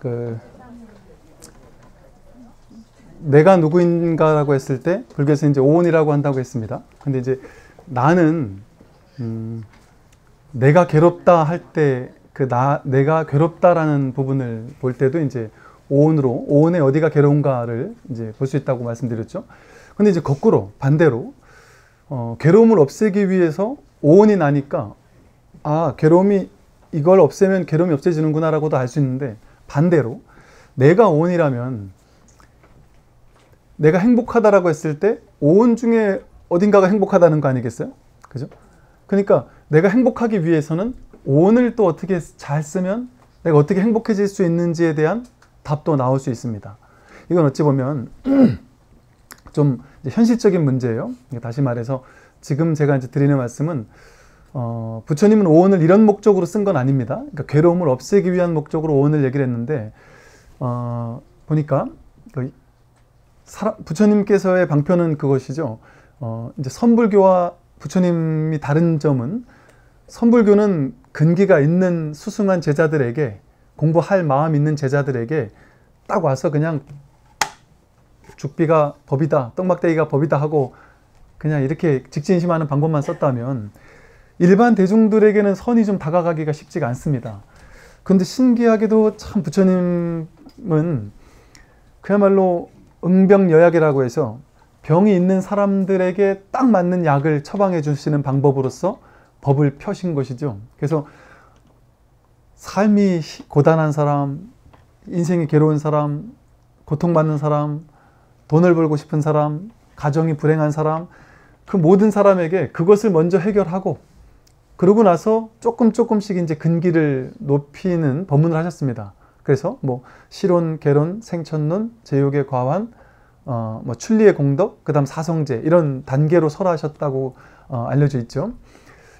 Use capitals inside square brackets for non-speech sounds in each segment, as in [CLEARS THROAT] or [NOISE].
그 내가 누구인가라고 했을 때 불교에서 이제 오온이라고 한다고 했습니다. 근데 이제 나는 음, 내가 괴롭다 할 때 그 나 내가 괴롭다라는 부분을 볼 때도 이제 오온으로 오온의 어디가 괴로운가를 이제 볼 수 있다고 말씀드렸죠. 근데 이제 거꾸로 반대로 어, 괴로움을 없애기 위해서 오온이 나니까 아 괴로움이 이걸 없애면 괴로움이 없어지는구나라고도 알 수 있는데 반대로 내가 오온이라면 내가 행복하다라고 했을 때 오온 중에 어딘가가 행복하다는 거 아니겠어요? 그죠? 그러니까 내가 행복하기 위해서는 오온을 또 어떻게 잘 쓰면 내가 어떻게 행복해질 수 있는지에 대한 답도 나올 수 있습니다. 이건 어찌 보면 [CLEARS THROAT] 좀 현실적인 문제예요. 다시 말해서 지금 제가 이제 드리는 말씀은 어, 부처님은 오온을 이런 목적으로 쓴 건 아닙니다. 그러니까 괴로움을 없애기 위한 목적으로 오온을 얘기를 했는데 어, 보니까 그 사람, 부처님께서의 방편은 그것이죠. 어, 이제 선불교와 부처님이 다른 점은 선불교는 근기가 있는 수승한 제자들에게 공부할 마음 있는 제자들에게 딱 와서 그냥 죽비가 법이다, 떡막대기가 법이다 하고 그냥 이렇게 직진심하는 방법만 썼다면 일반 대중들에게는 선이 좀 다가가기가 쉽지가 않습니다. 그런데 신기하게도 참 부처님은 그야말로 응병여약이라고 해서 병이 있는 사람들에게 딱 맞는 약을 처방해 주시는 방법으로서 법을 펴신 것이죠. 그래서 삶이 고단한 사람, 인생이 괴로운 사람, 고통받는 사람, 돈을 벌고 싶은 사람, 가정이 불행한 사람, 그 모든 사람에게 그것을 먼저 해결하고 그러고 나서 조금 조금씩 이제 근기를 높이는 법문을 하셨습니다. 그래서 뭐 실론, 개론, 생천론, 제육의 과환, 어, 뭐 출리의 공덕, 그다음 사성제 이런 단계로 설하셨다고 어, 알려져 있죠.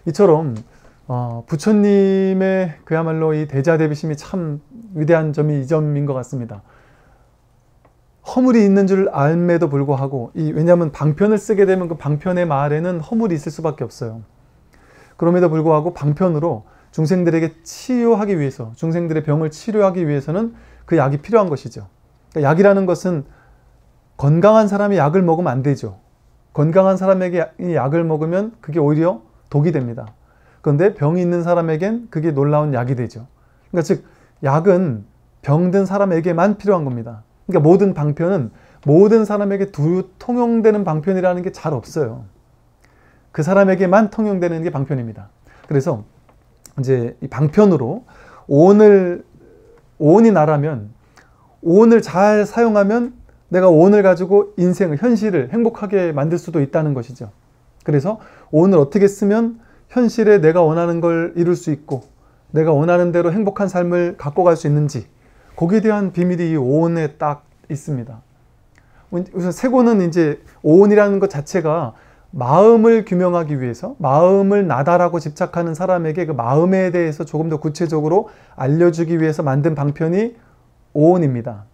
이처럼 어, 부처님의 그야말로 이 대자대비심이 참 위대한 점이 이 점인 것 같습니다. 허물이 있는 줄 알매도 불구하고 이 왜냐하면 방편을 쓰게 되면 그 방편의 말에는 허물이 있을 수밖에 없어요. 그럼에도 불구하고 방편으로 중생들에게 치료하기 위해서 중생들의 병을 치료하기 위해서는 그 약이 필요한 것이죠. 그러니까 약이라는 것은 건강한 사람이 약을 먹으면 안 되죠. 건강한 사람에게 약을 먹으면 그게 오히려 독이 됩니다. 그런데 병이 있는 사람에겐 그게 놀라운 약이 되죠. 그러니까 즉 약은 병든 사람에게만 필요한 겁니다. 그러니까 모든 방편은 모든 사람에게 두 통용되는 방편이라는 게 잘 없어요. 그 사람에게만 통용되는 게 방편입니다. 그래서 이제 이 방편으로 오온을 오온이 나라면 오온을 잘 사용하면 내가 오온을 가지고 인생을 현실을 행복하게 만들 수도 있다는 것이죠. 그래서 오온을 어떻게 쓰면 현실에 내가 원하는 걸 이룰 수 있고 내가 원하는 대로 행복한 삶을 갖고 갈 수 있는지 거기에 대한 비밀이 이 오온에 딱 있습니다. 우선 세고는 이제 오온이라는 것 자체가 마음을 규명하기 위해서 마음을 나다라고 집착하는 사람에게 그 마음에 대해서 조금 더 구체적으로 알려주기 위해서 만든 방편이 오온입니다.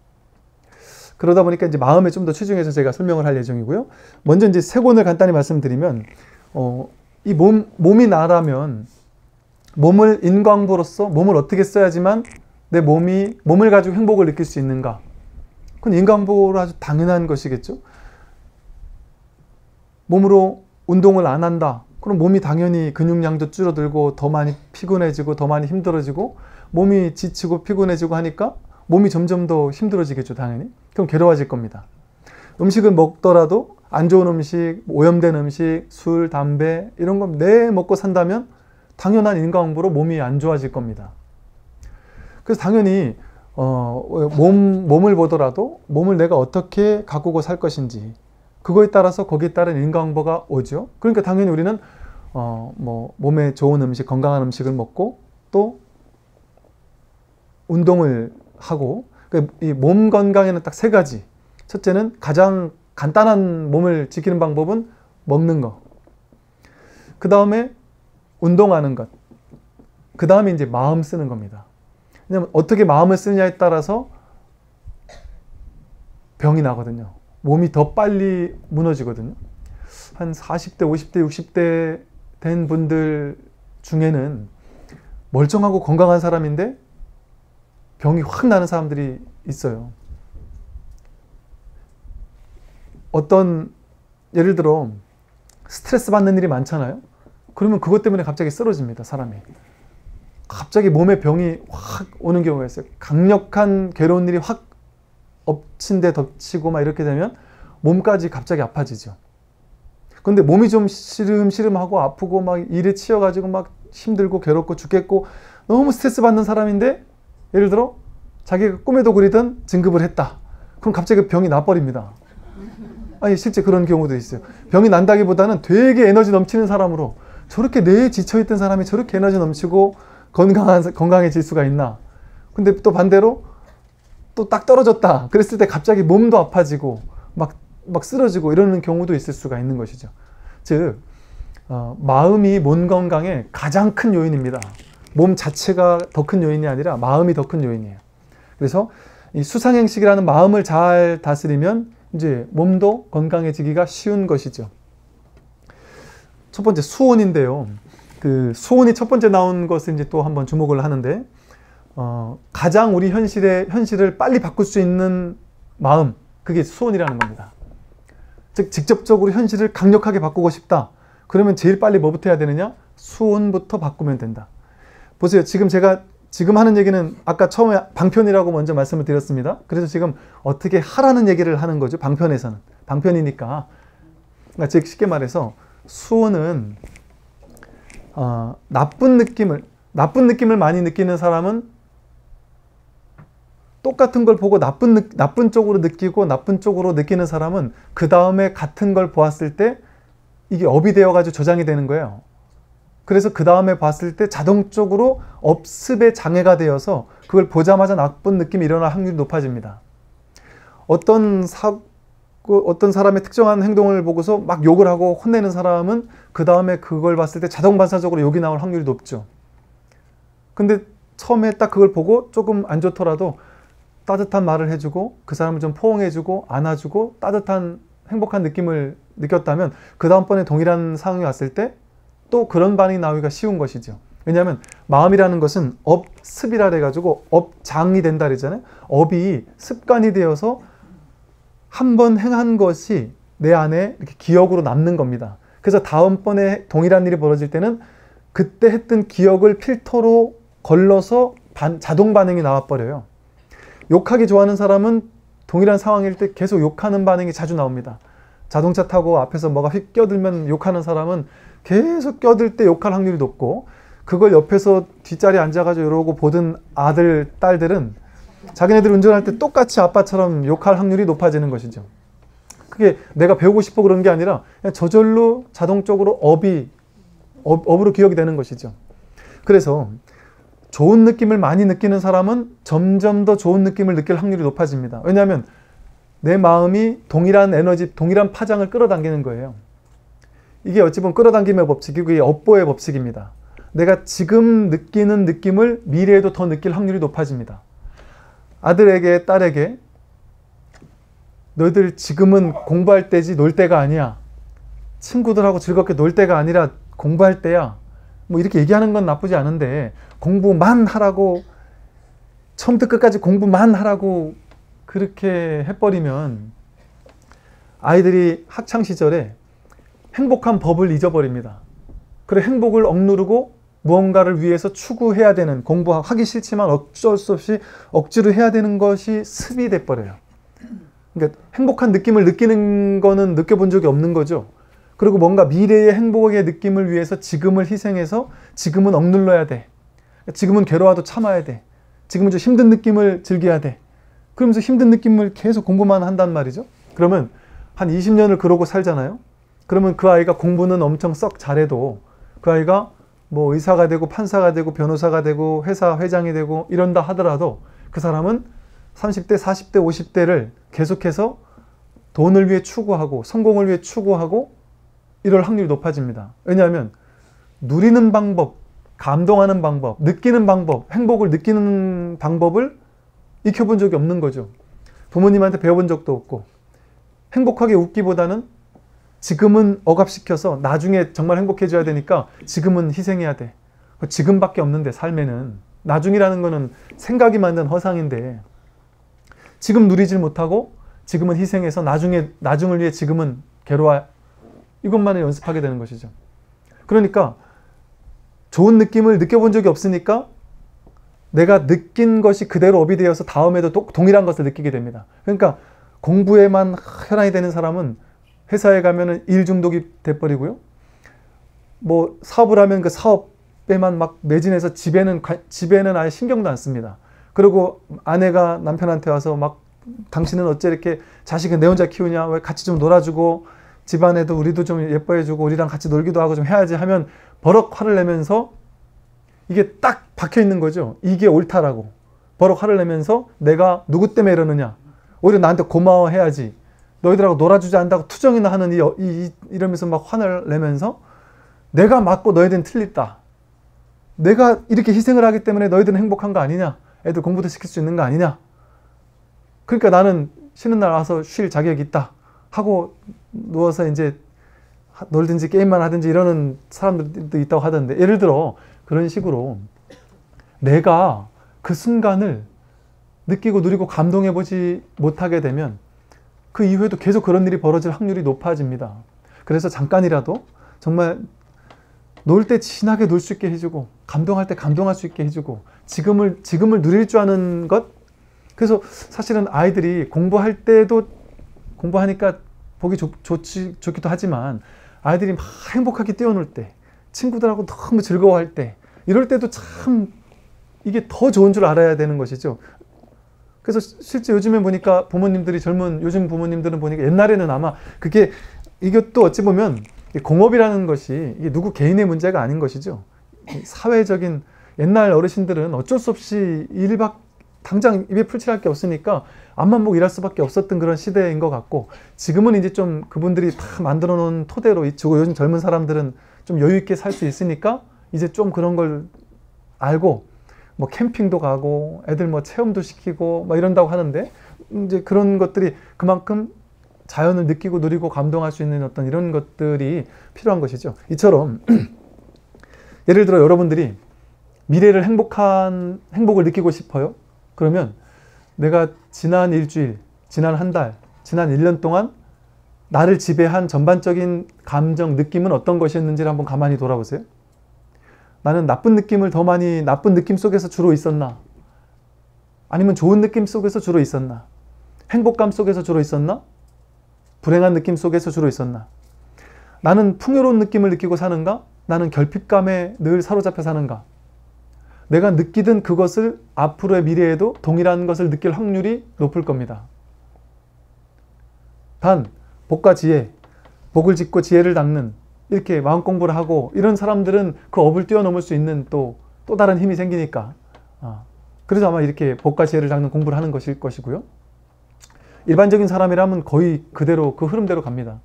그러다 보니까 이제 마음에 좀 더 치중해서 제가 설명을 할 예정이고요. 먼저 이제 세 권을 간단히 말씀드리면 어, 이 몸, 몸이 나라면 몸을 인광부로서 몸을 어떻게 써야지만 내 몸이 몸을 가지고 행복을 느낄 수 있는가? 그건 인광보로 아주 당연한 것이겠죠. 몸으로 운동을 안 한다. 그럼 몸이 당연히 근육량도 줄어들고 더 많이 피곤해지고 더 많이 힘들어지고 몸이 지치고 피곤해지고 하니까 몸이 점점 더 힘들어지겠죠, 당연히. 그럼 괴로워질 겁니다. 음식을 먹더라도 안 좋은 음식, 오염된 음식, 술, 담배 이런 거 내 먹고 산다면 당연한 인과응보로 몸이 안 좋아질 겁니다. 그래서 당연히 어, 몸, 몸을 보더라도 몸을 내가 어떻게 가꾸고 살 것인지 그거에 따라서 거기에 따른 인과응보가 오죠. 그러니까 당연히 우리는 어, 뭐 몸에 좋은 음식, 건강한 음식을 먹고 또 운동을 하고 그 이몸 건강에는 딱 세 가지. 첫째는 가장 간단한 몸을 지키는 방법은 먹는 거. 그 다음에 운동하는 것. 그 다음에 이제 마음 쓰는 겁니다. 왜냐면 어떻게 마음을 쓰느냐에 따라서 병이 나거든요. 몸이 더 빨리 무너지거든요. 한 40대, 50대, 60대 된 분들 중에는 멀쩡하고 건강한 사람인데 병이 확 나는 사람들이 있어요. 어떤 예를 들어 스트레스 받는 일이 많잖아요. 그러면 그것 때문에 갑자기 쓰러집니다, 사람이. 갑자기 몸에 병이 확 오는 경우가 있어요. 강력한 괴로운 일이 확 엎친 데 덮치고 막 이렇게 되면 몸까지 갑자기 아파지죠. 근데 몸이 좀 시름시름하고 아프고 막 일에 치여가지고 막 힘들고 괴롭고 죽겠고 너무 스트레스 받는 사람인데 예를 들어 자기가 꿈에도 그리던 진급을 했다. 그럼 갑자기 병이 나버립니다. 아니 실제 그런 경우도 있어요. 병이 난다기보다는 되게 에너지 넘치는 사람으로 저렇게 뇌에 지쳐있던 사람이 저렇게 에너지 넘치고 건강한, 건강해질 수가 있나. 근데 또 반대로 또 딱 떨어졌다. 그랬을 때 갑자기 몸도 아파지고 막, 막 쓰러지고 이러는 경우도 있을 수가 있는 것이죠. 즉, 어, 마음이 몸 건강의 가장 큰 요인입니다. 몸 자체가 더 큰 요인이 아니라 마음이 더 큰 요인이에요. 그래서 이 수상행식이라는 마음을 잘 다스리면 이제 몸도 건강해지기가 쉬운 것이죠. 첫 번째 수온인데요. 그 수온이 첫 번째 나온 것을 이제 또 한번 주목을 하는데 어, 가장 우리 현실의 현실을 빨리 바꿀 수 있는 마음 그게 수온이라는 겁니다. 즉 직접적으로 현실을 강력하게 바꾸고 싶다. 그러면 제일 빨리 뭐부터 해야 되느냐? 수온부터 바꾸면 된다. 보세요. 지금 제가 지금 하는 얘기는 아까 처음에 방편이라고 먼저 말씀을 드렸습니다. 그래서 지금 어떻게 하라는 얘기를 하는 거죠. 방편에서는. 방편이니까. 그러니까 즉 쉽게 말해서 수호는 어, 나쁜 느낌을 나쁜 느낌을 많이 느끼는 사람은 똑같은 걸 보고 나쁜 나쁜 쪽으로 느끼고 나쁜 쪽으로 느끼는 사람은 그 다음에 같은 걸 보았을 때 이게 업이 되어 가지고 저장이 되는 거예요. 그래서 그 다음에 봤을 때 자동적으로 업습의 장애가 되어서 그걸 보자마자 나쁜 느낌이 일어날 확률이 높아집니다. 어떤 사, 어떤 사람의 특정한 행동을 보고서 막 욕을 하고 혼내는 사람은 그 다음에 그걸 봤을 때 자동 반사적으로 욕이 나올 확률이 높죠. 근데 처음에 딱 그걸 보고 조금 안 좋더라도 따뜻한 말을 해주고 그 사람을 좀 포옹해주고 안아주고 따뜻한 행복한 느낌을 느꼈다면 그 다음번에 동일한 상황이 왔을 때 또 그런 반응이 나오기가 쉬운 것이죠. 왜냐하면 마음이라는 것은 업습이라 해가지고 업장이 된다 그러잖아요. 업이 습관이 되어서 한 번 행한 것이 내 안에 이렇게 기억으로 남는 겁니다. 그래서 다음번에 동일한 일이 벌어질 때는 그때 했던 기억을 필터로 걸러서 반, 자동 반응이 나와버려요. 욕하기 좋아하는 사람은 동일한 상황일 때 계속 욕하는 반응이 자주 나옵니다. 자동차 타고 앞에서 뭐가 휙 껴들면 욕하는 사람은 계속 껴들 때 욕할 확률이 높고 그걸 옆에서 뒷자리에 앉아가지고 이러고 보던 아들, 딸들은 자기네들 운전할 때 똑같이 아빠처럼 욕할 확률이 높아지는 것이죠. 그게 내가 배우고 싶어 그런 게 아니라 저절로 자동적으로 업이 업, 업으로 기억이 되는 것이죠. 그래서 좋은 느낌을 많이 느끼는 사람은 점점 더 좋은 느낌을 느낄 확률이 높아집니다. 왜냐하면 내 마음이 동일한 에너지, 동일한 파장을 끌어당기는 거예요. 이게 어찌 보면 끌어당김의 법칙이고 이게 업보의 법칙입니다. 내가 지금 느끼는 느낌을 미래에도 더 느낄 확률이 높아집니다. 아들에게 딸에게 너희들 지금은 공부할 때지 놀 때가 아니야. 친구들하고 즐겁게 놀 때가 아니라 공부할 때야. 뭐 이렇게 얘기하는 건 나쁘지 않은데 공부만 하라고 처음부터 끝까지 공부만 하라고 그렇게 해버리면 아이들이 학창 시절에 행복한 법을 잊어버립니다. 그래 행복을 억누르고 무언가를 위해서 추구해야 되는 공부하기 싫지만 어쩔 수 없이 억지로 해야 되는 것이 습이 돼버려요. 그러니까 행복한 느낌을 느끼는 거는 느껴본 적이 없는 거죠. 그리고 뭔가 미래의 행복의 느낌을 위해서 지금을 희생해서 지금은 억눌러야 돼. 지금은 괴로워도 참아야 돼. 지금은 좀 힘든 느낌을 즐겨야 돼. 그러면서 힘든 느낌을 계속 공부만 한단 말이죠. 그러면 한 20년을 그러고 살잖아요. 그러면 그 아이가 공부는 엄청 썩 잘해도 그 아이가 뭐 의사가 되고 판사가 되고 변호사가 되고 회사 회장이 되고 이런다 하더라도 그 사람은 30대, 40대, 50대를 계속해서 돈을 위해 추구하고 성공을 위해 추구하고 이럴 확률이 높아집니다. 왜냐하면 누리는 방법, 감동하는 방법, 느끼는 방법, 행복을 느끼는 방법을 익혀본 적이 없는 거죠. 부모님한테 배워본 적도 없고 행복하게 웃기보다는 지금은 억압시켜서 나중에 정말 행복해져야 되니까 지금은 희생해야 돼. 지금밖에 없는데 삶에는 나중이라는 거는 생각이 만든 허상인데 지금 누리질 못하고 지금은 희생해서 나중에 나중을 위해 지금은 괴로워 이것만을 연습하게 되는 것이죠. 그러니까 좋은 느낌을 느껴본 적이 없으니까 내가 느낀 것이 그대로 업이 되어서 다음에도 또 동일한 것을 느끼게 됩니다. 그러니까 공부에만 혈안이 되는 사람은 회사에 가면은 일 중독이 돼버리고요. 뭐 사업을 하면 그 사업에만 막 매진해서 집에는 집에는 아예 신경도 안 씁니다. 그리고 아내가 남편한테 와서 막 당신은 어째 이렇게 자식은 내 혼자 키우냐? 왜 같이 좀 놀아주고 집안에도 우리도 좀 예뻐해주고 우리랑 같이 놀기도 하고 좀 해야지 하면 버럭 화를 내면서 이게 딱 박혀 있는 거죠. 이게 옳다라고. 버럭 화를 내면서 내가 누구 때문에 이러느냐. 오히려 나한테 고마워해야지. 너희들하고 놀아주지 않는다고 투정이나 하는 이, 이, 이 러면서 막 화를 내면서 내가 맞고 너희들은 틀렸다. 내가 이렇게 희생을 하기 때문에 너희들은 행복한 거 아니냐. 애들 공부도 시킬 수 있는 거 아니냐. 그러니까 나는 쉬는 날 와서 쉴 자격이 있다. 하고 누워서 이제 놀든지 게임만 하든지 이러는 사람들도 있다고 하던데 예를 들어 그런 식으로 내가 그 순간을 느끼고 누리고 감동해 보지 못하게 되면 그 이후에도 계속 그런 일이 벌어질 확률이 높아집니다. 그래서 잠깐이라도 정말 놀 때 진하게 놀 수 있게 해주고 감동할 때 감동할 수 있게 해주고 지금을 지금을 누릴 줄 아는 것 그래서 사실은 아이들이 공부할 때도 공부하니까 보기 좋, 좋지, 좋기도 하지만 아이들이 막 행복하게 뛰어놀 때 친구들하고 너무 즐거워할 때 이럴 때도 참 이게 더 좋은 줄 알아야 되는 것이죠. 그래서 실제 요즘에 보니까 부모님들이 젊은 요즘 부모님들은 보니까 옛날에는 아마 그게 이것도 어찌 보면 공업이라는 것이 이게 누구 개인의 문제가 아닌 것이죠. 사회적인 옛날 어르신들은 어쩔 수 없이 일박 당장 입에 풀칠할 게 없으니까 앞만 보고 일할 수밖에 없었던 그런 시대인 것 같고 지금은 이제 좀 그분들이 다 만들어 놓은 토대로 이치고 요즘 젊은 사람들은 좀 여유 있게 살 수 있으니까 이제 좀 그런 걸 알고 뭐 캠핑도 가고 애들 뭐 체험도 시키고 뭐 이런다고 하는데 이제 그런 것들이 그만큼 자연을 느끼고 누리고 감동할 수 있는 어떤 이런 것들이 필요한 것이죠. 이처럼 [CLEARS THROAT] 예를 들어 여러분들이 미래를 행복한 행복을 느끼고 싶어요. 그러면 내가 지난 일주일, 지난 한 달, 지난 1년 동안 나를 지배한 전반적인 감정, 느낌은 어떤 것이었는지를 한번 가만히 돌아보세요. 나는 나쁜 느낌을 더 많이 나쁜 느낌 속에서 주로 있었나? 아니면 좋은 느낌 속에서 주로 있었나? 행복감 속에서 주로 있었나? 불행한 느낌 속에서 주로 있었나? 나는 풍요로운 느낌을 느끼고 사는가? 나는 결핍감에 늘 사로잡혀 사는가? 내가 느끼던 그것을 앞으로의 미래에도 동일한 것을 느낄 확률이 높을 겁니다. 단, 복과 지혜, 복을 짓고 지혜를 닦는 이렇게 마음 공부를 하고 이런 사람들은 그 업을 뛰어넘을 수 있는 또, 또 다른 힘이 생기니까. 아, 그래서 아마 이렇게 복과 지혜를 닦는 공부를 하는 것일 것이고요. 일반적인 사람이라면 거의 그대로, 그 흐름대로 갑니다.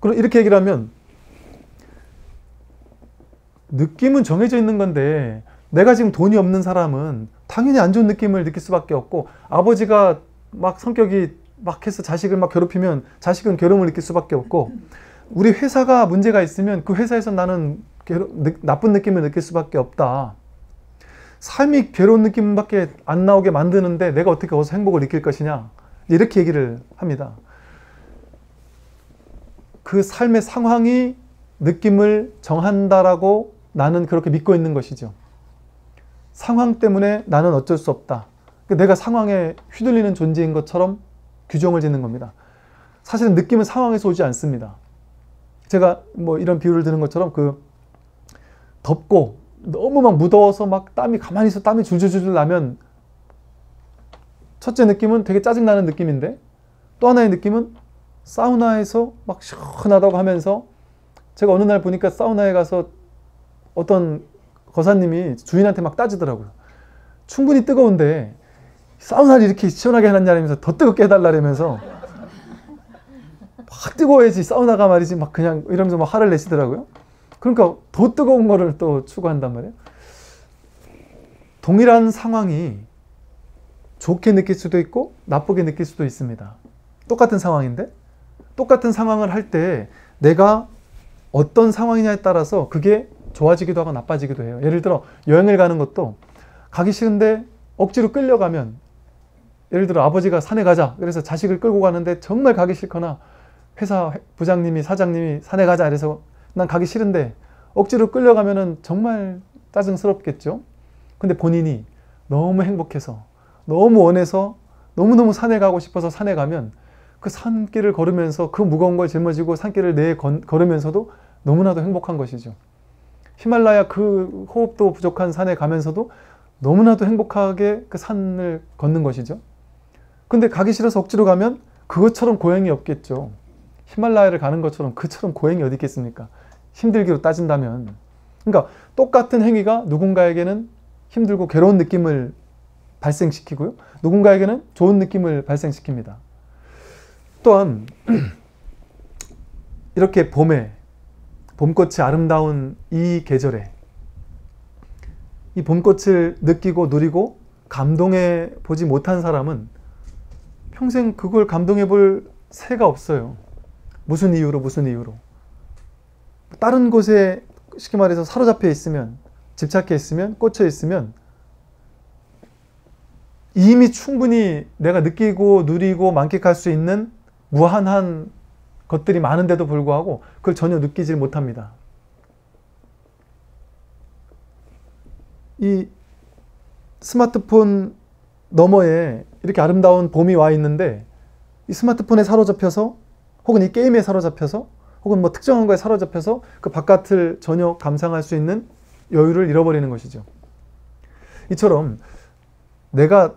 그럼 이렇게 얘기를 하면 느낌은 정해져 있는 건데 내가 지금 돈이 없는 사람은 당연히 안 좋은 느낌을 느낄 수밖에 없고 아버지가 막 성격이 막 해서 자식을 막 괴롭히면 자식은 괴로움을 느낄 수밖에 없고 우리 회사가 문제가 있으면 그 회사에서 나는 괴로, 느, 나쁜 느낌을 느낄 수밖에 없다. 삶이 괴로운 느낌밖에 안 나오게 만드는데 내가 어떻게 거기서 행복을 느낄 것이냐. 이렇게 얘기를 합니다. 그 삶의 상황이 느낌을 정한다라고 나는 그렇게 믿고 있는 것이죠. 상황 때문에 나는 어쩔 수 없다. 그러니까 내가 상황에 휘둘리는 존재인 것처럼 규정을 짓는 겁니다. 사실은 느낌은 상황에서 오지 않습니다. 제가 뭐 이런 비유를 드는 것처럼 그 덥고 너무 막 무더워서 막 땀이 가만히 있어 땀이 줄줄줄 나면 첫째 느낌은 되게 짜증나는 느낌인데 또 하나의 느낌은 사우나에서 막 시원하다고 하면서 제가 어느 날 보니까 사우나에 가서 어떤 거사님이 주인한테 막 따지더라고요. 충분히 뜨거운데 사우나를 이렇게 시원하게 해놨냐면서 더 뜨겁게 해달라면서 막 뜨거워야지 사우나가 말이지 막 그냥 이러면서 막 화를 내시더라고요. 그러니까 더 뜨거운 거를 또 추구한단 말이에요. 동일한 상황이 좋게 느낄 수도 있고 나쁘게 느낄 수도 있습니다. 똑같은 상황인데 똑같은 상황을 할 때 내가 어떤 상황이냐에 따라서 그게 좋아지기도 하고 나빠지기도 해요. 예를 들어 여행을 가는 것도 가기 싫은데 억지로 끌려가면 예를 들어 아버지가 산에 가자 그래서 자식을 끌고 가는데 정말 가기 싫거나 회사 부장님이 사장님이 산에 가자 그래서 난 가기 싫은데 억지로 끌려가면은 정말 짜증스럽겠죠. 근데 본인이 너무 행복해서 너무 원해서 너무너무 산에 가고 싶어서 산에 가면 그 산길을 걸으면서 그 무거운 걸 짊어지고 산길을 내 걸으면서도 너무나도 행복한 것이죠. 히말라야 그 호흡도 부족한 산에 가면서도 너무나도 행복하게 그 산을 걷는 것이죠. 근데 가기 싫어서 억지로 가면 그것처럼 고행이 없겠죠. 히말라야를 가는 것처럼 그처럼 고행이 어디 있겠습니까? 힘들기로 따진다면. 그러니까 똑같은 행위가 누군가에게는 힘들고 괴로운 느낌을 발생시키고요. 누군가에게는 좋은 느낌을 발생시킵니다. 또한 [CLEARS THROAT] 이렇게 봄에 봄꽃이 아름다운 이 계절에 이 봄꽃을 느끼고 누리고 감동해 보지 못한 사람은 평생 그걸 감동해 볼 새가 없어요. 무슨 이유로 무슨 이유로. 다른 곳에 쉽게 말해서 사로잡혀 있으면 집착해 있으면 꽂혀 있으면 이미 충분히 내가 느끼고 누리고 만끽할 수 있는 무한한 것들이 많은데도 불구하고 그걸 전혀 느끼질 못합니다. 이 스마트폰 너머에 이렇게 아름다운 봄이 와 있는데 이 스마트폰에 사로잡혀서 혹은 이 게임에 사로잡혀서 혹은 뭐 특정한 거에 사로잡혀서 그 바깥을 전혀 감상할 수 있는 여유를 잃어버리는 것이죠. 이처럼 내가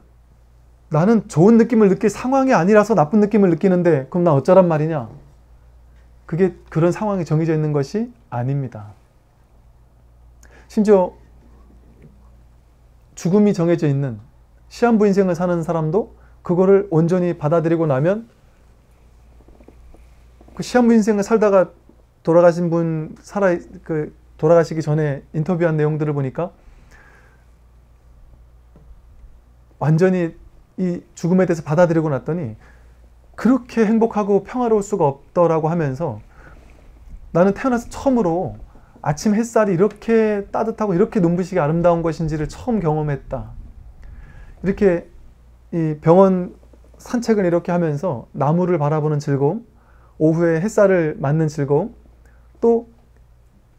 나는 좋은 느낌을 느낄 상황이 아니라서 나쁜 느낌을 느끼는데 그럼 나 어쩌란 말이냐? 그게 그런 상황이 정해져 있는 것이 아닙니다. 심지어 죽음이 정해져 있는 시한부 인생을 사는 사람도 그거를 온전히 받아들이고 나면 그 시한부 인생을 살다가 돌아가신 분 살아 그 돌아가시기 전에 인터뷰한 내용들을 보니까 완전히 이 죽음에 대해서 받아들이고 났더니 그렇게 행복하고 평화로울 수가 없더라고 하면서 나는 태어나서 처음으로 아침 햇살이 이렇게 따뜻하고 이렇게 눈부시게 아름다운 것인지를 처음 경험했다. 이렇게 이 병원 산책을 이렇게 하면서 나무를 바라보는 즐거움, 오후에 햇살을 맞는 즐거움, 또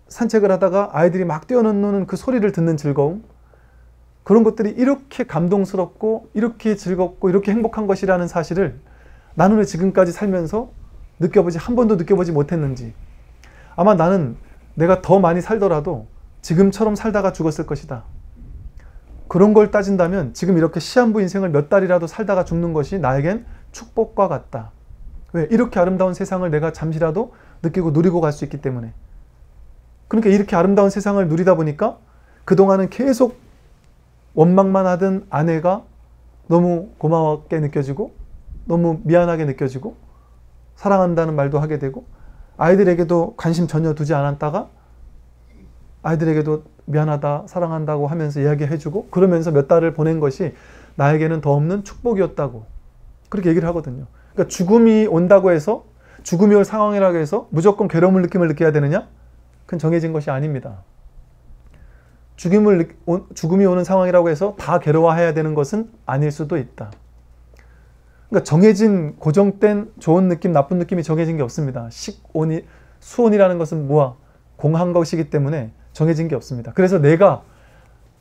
산책을 하다가 아이들이 막 뛰어노는 그 소리를 듣는 즐거움, 그런 것들이 이렇게 감동스럽고 이렇게 즐겁고 이렇게 행복한 것이라는 사실을 나는 왜 지금까지 살면서 느껴보지 한 번도 느껴보지 못했는지 아마 나는 내가 더 많이 살더라도 지금처럼 살다가 죽었을 것이다. 그런 걸 따진다면 지금 이렇게 시한부 인생을 몇 달이라도 살다가 죽는 것이 나에겐 축복과 같다. 왜? 이렇게 아름다운 세상을 내가 잠시라도 느끼고 누리고 갈 수 있기 때문에. 그러니까 이렇게 아름다운 세상을 누리다 보니까 그동안은 계속 원망만 하던 아내가 너무 고마웠게 느껴지고 너무 미안하게 느껴지고 사랑한다는 말도 하게 되고 아이들에게도 관심 전혀 두지 않았다가 아이들에게도 미안하다 사랑한다고 하면서 이야기해주고 그러면서 몇 달을 보낸 것이 나에게는 더 없는 축복이었다고 그렇게 얘기를 하거든요. 그러니까 죽음이 온다고 해서 죽음이 올 상황이라고 해서 무조건 괴로움을 느낌을 느껴야 되느냐? 그건 정해진 것이 아닙니다. 죽음을, 죽음이 오는 상황이라고 해서 다 괴로워해야 되는 것은 아닐 수도 있다. 그러니까 정해진 고정된 좋은 느낌, 나쁜 느낌이 정해진 게 없습니다. 식온이 수온이라는 것은 뭐야? 공한 것이기 때문에 정해진 게 없습니다. 그래서 내가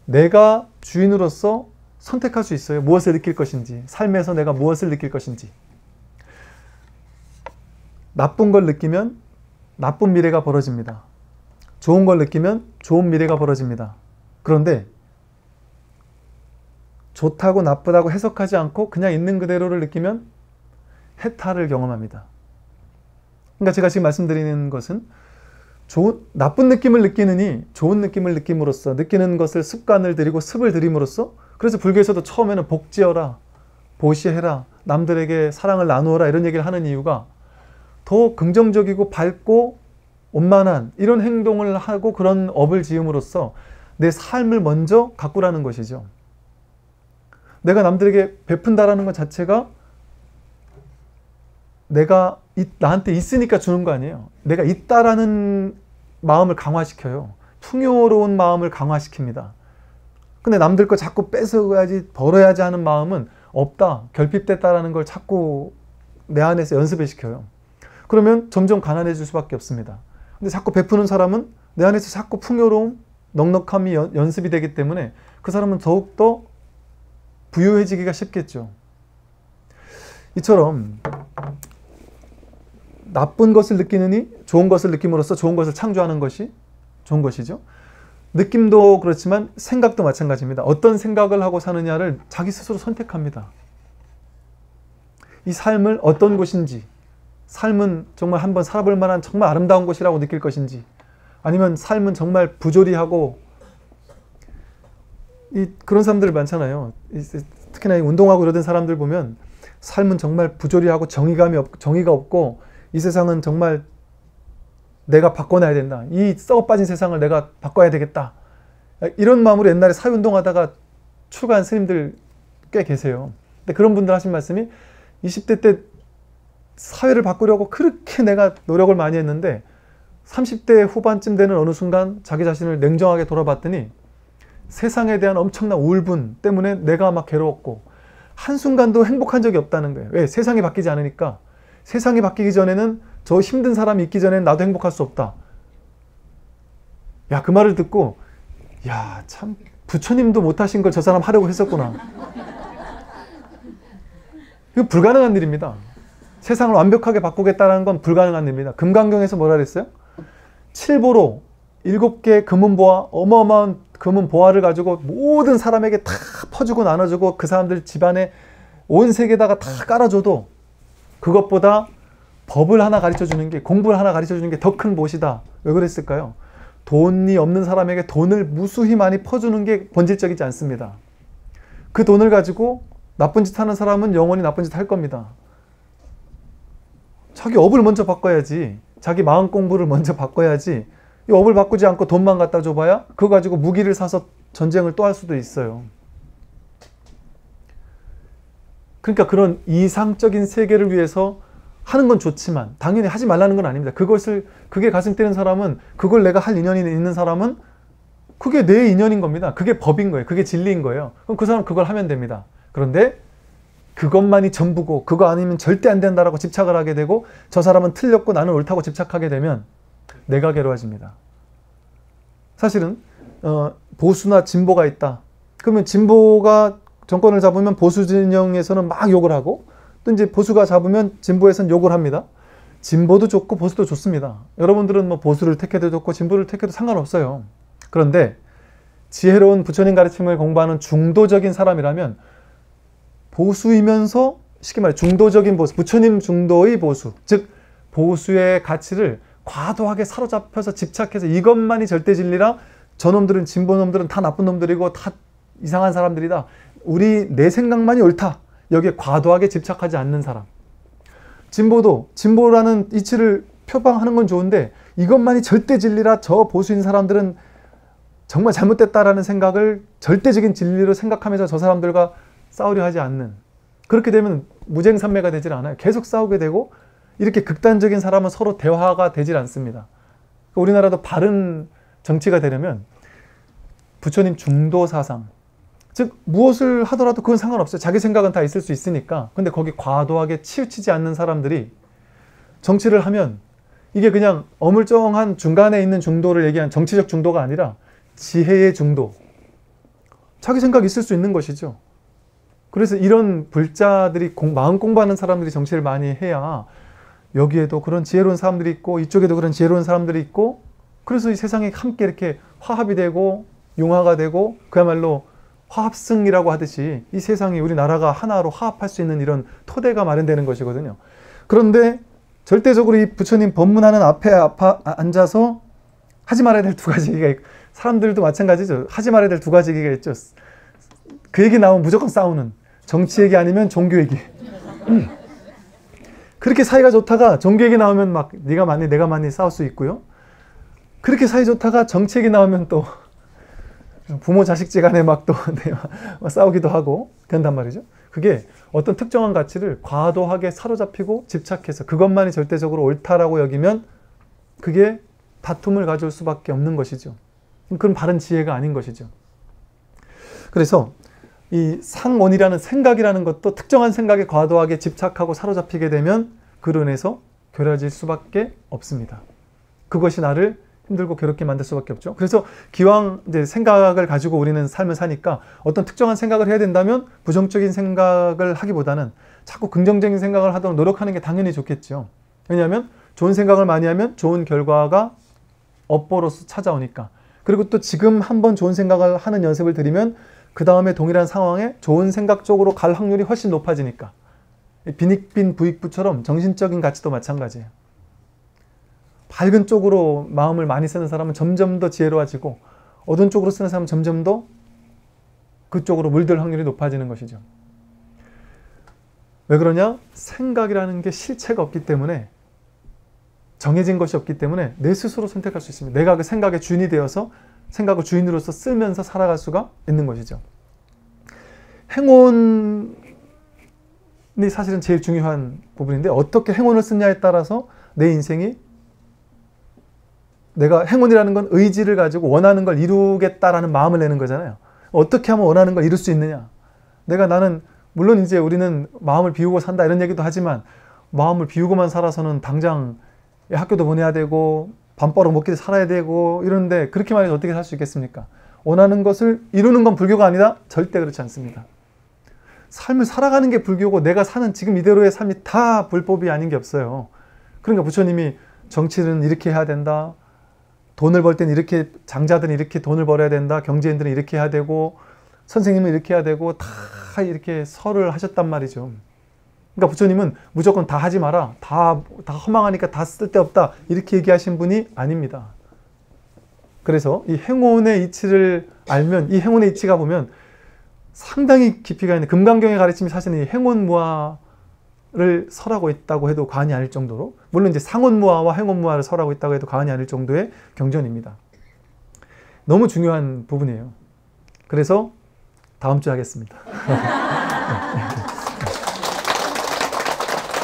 내가 주인으로서 선택할 수 있어요. 무엇을 느낄 것인지, 삶에서 내가 무엇을 느낄 것인지. 나쁜 걸 느끼면 나쁜 미래가 벌어집니다. 좋은 걸 느끼면 좋은 미래가 벌어집니다. 그런데 좋다고 나쁘다고 해석하지 않고 그냥 있는 그대로를 느끼면 해탈을 경험합니다. 그러니까 제가 지금 말씀드리는 것은 좋은, 나쁜 느낌을 느끼느니 좋은 느낌을 느낌으로써 느끼는 것을 습관을 들이고 습을 들임으로써 그래서 불교에서도 처음에는 복지어라, 보시해라, 남들에게 사랑을 나누어라 이런 얘기를 하는 이유가 더 긍정적이고 밝고 원만한 이런 행동을 하고 그런 업을 지음으로써 내 삶을 먼저 가꾸라는 것이죠. 내가 남들에게 베푼다라는 것 자체가 내가 나한테 있으니까 주는 거 아니에요. 내가 있다라는 마음을 강화시켜요. 풍요로운 마음을 강화시킵니다. 근데 남들 거 자꾸 뺏어가야지 벌어야지 하는 마음은 없다, 결핍됐다라는 걸 자꾸 내 안에서 연습을 시켜요. 그러면 점점 가난해질 수밖에 없습니다. 근데 자꾸 베푸는 사람은 내 안에서 자꾸 풍요로움, 넉넉함이 연, 습이 되기 때문에 그 사람은 더욱더 부유해지기가 쉽겠죠. 이처럼 나쁜 것을 느끼느니 좋은 것을 느낌으로써 좋은 것을 창조하는 것이 좋은 것이죠. 느낌도 그렇지만 생각도 마찬가지입니다. 어떤 생각을 하고 사느냐를 자기 스스로 선택합니다. 이 삶을 어떤 곳인지, 삶은 정말 한번 살아볼 만한 정말 아름다운 곳이라고 느낄 것인지, 아니면 삶은 정말 부조리하고 이 그런 사람들 많잖아요. 특히나 운동하고 이러던 사람들 보면 삶은 정말 부조리하고 정의감이 없, 정의가 없고 이 세상은 정말 내가 바꿔놔야 된다. 이 썩어 빠진 세상을 내가 바꿔야 되겠다. 이런 마음으로 옛날에 사회운동하다가 출가한 스님들 꽤 계세요. 근데 그런 분들 하신 말씀이 20대 때 사회를 바꾸려고 그렇게 내가 노력을 많이 했는데 30대 후반쯤 되는 어느 순간 자기 자신을 냉정하게 돌아봤더니 세상에 대한 엄청난 울분 때문에 내가 막 괴로웠고 한순간도 행복한 적이 없다는 거예요. 왜? 세상이 바뀌지 않으니까. 세상이 바뀌기 전에는 저 힘든 사람이 있기 전에는 나도 행복할 수 없다. 야, 그 말을 듣고, 야, 참, 부처님도 못하신 걸 저 사람 하려고 했었구나. [LAUGHS] 이거 불가능한 일입니다. 세상을 완벽하게 바꾸겠다는 건 불가능한 일입니다. 금강경에서 뭐라 그랬어요? 칠보로 일곱 개 금은 보화, 어마어마한 금은 보화를 가지고 모든 사람에게 다 퍼주고 나눠주고 그 사람들 집안에 온 세계다가 다 깔아줘도 그것보다 법을 하나 가르쳐 주는 게 공부를 하나 가르쳐 주는 게 더 큰 못이다. 왜 그랬을까요? 돈이 없는 사람에게 돈을 무수히 많이 퍼주는 게 본질적이지 않습니다. 그 돈을 가지고 나쁜 짓 하는 사람은 영원히 나쁜 짓 할 겁니다. 자기 업을 먼저 바꿔야지. 자기 마음 공부를 먼저 바꿔야지. 이 업을 바꾸지 않고 돈만 갖다 줘봐야 그거 가지고 무기를 사서 전쟁을 또 할 수도 있어요. 그러니까 그런 이상적인 세계를 위해서 하는 건 좋지만 당연히 하지 말라는 건 아닙니다. 그것을 그게 가슴 뛰는 사람은 그걸 내가 할 인연이 있는 사람은 그게 내 인연인 겁니다. 그게 법인 거예요. 그게 진리인 거예요. 그럼 그 사람 그걸 하면 됩니다. 그런데 그것만이 전부고 그거 아니면 절대 안 된다라고 집착을 하게 되고 저 사람은 틀렸고 나는 옳다고 집착하게 되면 내가 괴로워집니다. 사실은 어, 보수나 진보가 있다. 그러면 진보가 정권을 잡으면 보수 진영에서는 막 욕을 하고 또 이제 보수가 잡으면 진보에서는 욕을 합니다. 진보도 좋고 보수도 좋습니다. 여러분들은 뭐 보수를 택해도 좋고 진보를 택해도 상관없어요. 그런데 지혜로운 부처님 가르침을 공부하는 중도적인 사람이라면 보수이면서 쉽게 말해 중도적인 보수, 부처님 중도의 보수, 즉 보수의 가치를 과도하게 사로잡혀서 집착해서 이것만이 절대 진리라 저놈들은 진보놈들은 다 나쁜 놈들이고 다 이상한 사람들이다. 우리 내 생각만이 옳다. 여기에 과도하게 집착하지 않는 사람. 진보도 진보라는 이치를 표방하는 건 좋은데 이것만이 절대 진리라 저 보수인 사람들은 정말 잘못됐다라는 생각을 절대적인 진리로 생각하면서 저 사람들과 싸우려 하지 않는 그렇게 되면 무쟁산매가 되질 않아요. 계속 싸우게 되고 이렇게 극단적인 사람은 서로 대화가 되질 않습니다. 우리나라도 바른 정치가 되려면 부처님 중도 사상, 즉 무엇을 하더라도 그건 상관없어요. 자기 생각은 다 있을 수 있으니까. 근데 거기 과도하게 치우치지 않는 사람들이 정치를 하면 이게 그냥 어물쩡한 중간에 있는 중도를 얘기한 정치적 중도가 아니라 지혜의 중도. 자기 생각 있을 수 있는 것이죠. 그래서 이런 불자들이 공, 마음 공부하는 사람들이 정치를 많이 해야 여기에도 그런 지혜로운 사람들이 있고 이쪽에도 그런 지혜로운 사람들이 있고 그래서 이 세상에 함께 이렇게 화합이 되고 융화가 되고 그야말로 화합승이라고 하듯이 이 세상이 우리나라가 하나로 화합할 수 있는 이런 토대가 마련되는 것이거든요. 그런데 절대적으로 이 부처님 법문하는 앞에 아파, 앉아서 하지 말아야 될 두 가지 얘기가 있고 사람들도 마찬가지죠. 하지 말아야 될 두 가지 얘기가 있죠. 그 얘기 나오면 무조건 싸우는 정치 얘기 아니면 종교 얘기. 음. 그렇게 사이가 좋다가 얘기 나오면 막 네가 많이 내가 많이 싸울 수 있고요. 그렇게 사이 좋다가 얘기 나오면 또 [LAUGHS] 부모 자식지 간에 막또 네, [LAUGHS] 싸우기도 하고 된단 말이죠. 그게 어떤 특정한 가치를 과도하게 사로잡히고 집착해서 그것만이 절대적으로 옳다라고 여기면 그게 다툼을 가져올 수밖에 없는 것이죠. 그런 바른 지혜가 아닌 것이죠. 그래서 이 상원이라는 생각이라는 것도 특정한 생각에 과도하게 집착하고 사로잡히게 되면 그로 인해서 괴로워질 수밖에 없습니다. 그것이 나를 힘들고 괴롭게 만들 수밖에 없죠. 그래서 기왕 이제 생각을 가지고 우리는 삶을 사니까 어떤 특정한 생각을 해야 된다면 부정적인 생각을 하기보다는 자꾸 긍정적인 생각을 하도록 노력하는 게 당연히 좋겠죠. 왜냐하면 좋은 생각을 많이 하면 좋은 결과가 업보로서 찾아오니까. 그리고 또 지금 한번 좋은 생각을 하는 연습을 들이면 그 다음에 동일한 상황에 좋은 생각 쪽으로 갈 확률이 훨씬 높아지니까. 빈익빈 부익부처럼 정신적인 가치도 마찬가지예요. 밝은 쪽으로 마음을 많이 쓰는 사람은 점점 더 지혜로워지고 어두운 쪽으로 쓰는 사람은 점점 더 그쪽으로 물들 확률이 높아지는 것이죠. 왜 그러냐? 생각이라는 게 실체가 없기 때문에 정해진 것이 없기 때문에 내 스스로 선택할 수 있습니다. 내가 그 생각의 주인이 되어서 생각을 주인으로서 쓰면서 살아갈 수가 있는 것이죠. 행운 이 사실은 제일 중요한 부분인데 어떻게 행운을 쓰냐에 따라서 내 인생이 내가 행운이라는 건 의지를 가지고 원하는 걸 이루겠다라는 마음을 내는 거잖아요. 어떻게 하면 원하는 걸 이룰 수 있느냐. 내가 나는 물론 이제 우리는 마음을 비우고 산다 이런 얘기도 하지만 마음을 비우고만 살아서는 당장 학교도 보내야 되고 밥벌어 먹기도 살아야 되고 이런데 그렇게만 해서 어떻게 살 수 있겠습니까? 원하는 것을 이루는 건 불교가 아니다? 절대 그렇지 않습니다. 삶을 살아가는 게 불교고 내가 사는 지금 이대로의 삶이 다 불법이 아닌 게 없어요. 그러니까 부처님이 정치는 이렇게 해야 된다. 돈을 벌 때는 이렇게 장자들은 이렇게 돈을 벌어야 된다. 경제인들은 이렇게 해야 되고 선생님은 이렇게 해야 되고 다 이렇게 설을 하셨단 말이죠. 그러니까 부처님은 무조건 다 하지 마라. 다, 다 허망하니까 다 쓸데없다. 이렇게 얘기하신 분이 아닙니다. 그래서 이 행운의 이치를 알면 이 행운의 이치가 보면 상당히 깊이가 있는 금강경의 가르침이 사실은 이 행운무화 를 설하고 있다고 해도 과언이 아닐 정도로 물론 이제 상온무화와 행온무화를 설하고 있다고 해도 과언이 아닐 정도의 경전입니다. 너무 중요한 부분이에요. 그래서 다음 주에 하겠습니다. [LAUGHS]